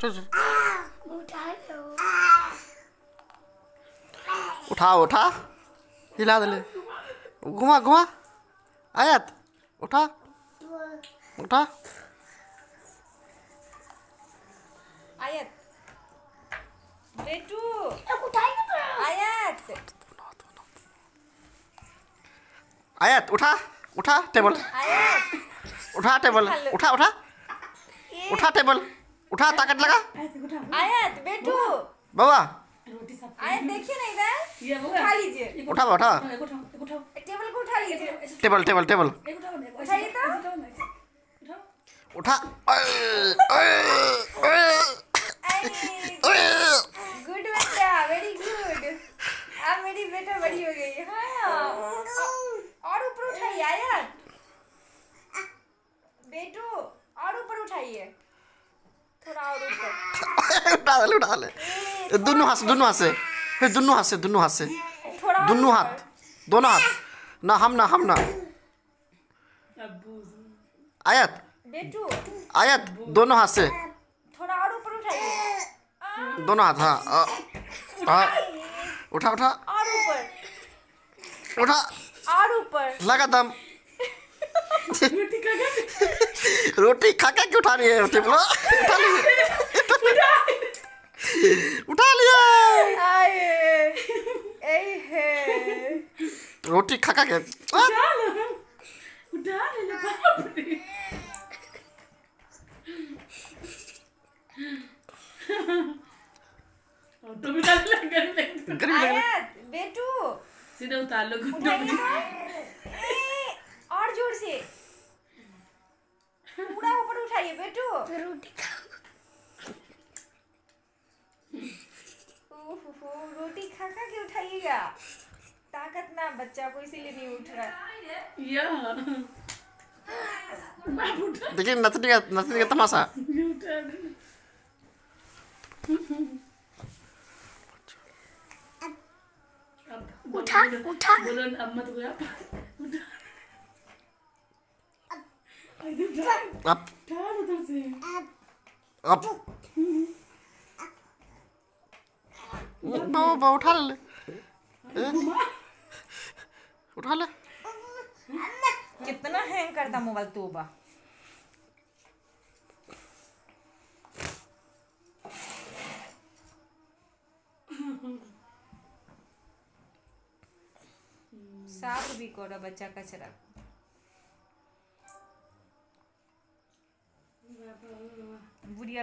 चल चल उठा लो उठा उठा हिला दे घुमा घुमा आयत उठा उठा आयत बेटू उठाई तो आयत आयत उठा उठा टेबल आयत उठा टेबल उठा उठा ये उठा टेबल उठा ताकत लगा। आयत बाबा। देखिए ना इधर। उठा लीजिए। उठा टेबल को उठा लीजिए। टेबल टेबल उठाइए तो। उठा। गुड बेटा वेरी गुड अब मेरी बेटा बड़ी हो गई। हाँ। और ऊपर उठाइए आयत बेटू और ऊपर उठाइए। उठा ले उठा ले दोनों हाथ दोनों हाथ से। फिर दोनों हाथ से दोनों हाथ से। दोनों हाथ दोनों हाथ। ना हम ना हम ना। आयत। आयत दोनों हाथ से। थोड़ा और ऊपर उठाइए। दोनों हाथ हाँ हाँ। उठा उठा। और ऊपर। उठा। और ऊपर। लगा दम। रोटी खा के? क्यों उठा रही है? टेबल उठा लिए है। रोटी खा खा के। उठा लो उठा ले लो बाप रे। और तो भी डाल है। आयत बेटू। सीधे उतार लो तो और ज़ोर से। पूरा ऊपर उठाइए बेटू। रोटी ओहो, रोटी खा खा के उठाइएगा। ताकत ना बच्चा को इसीलिए नहीं उठ रहा। या। देखिए नथनी का नथनी का तमाशा। उठा उठा। बोलो अब मत गया उठा उठा। अब। उठा कितना हैंग करता मोबाइल तू बा? साफ़ भी करो बच्चा कचरा। बुढ़िया